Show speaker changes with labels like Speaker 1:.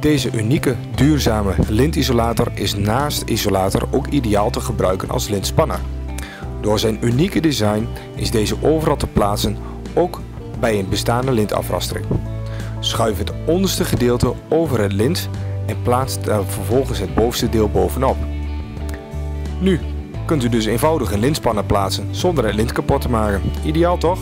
Speaker 1: Deze unieke, duurzame lintisolator is naast isolator ook ideaal te gebruiken als lintspanner. Door zijn unieke design is deze overal te plaatsen, ook bij een bestaande lintafrastering. Schuif het onderste gedeelte over het lint en plaats daar vervolgens het bovenste deel bovenop. Nu kunt u dus eenvoudig een lintspanner plaatsen zonder het lint kapot te maken. Ideaal toch?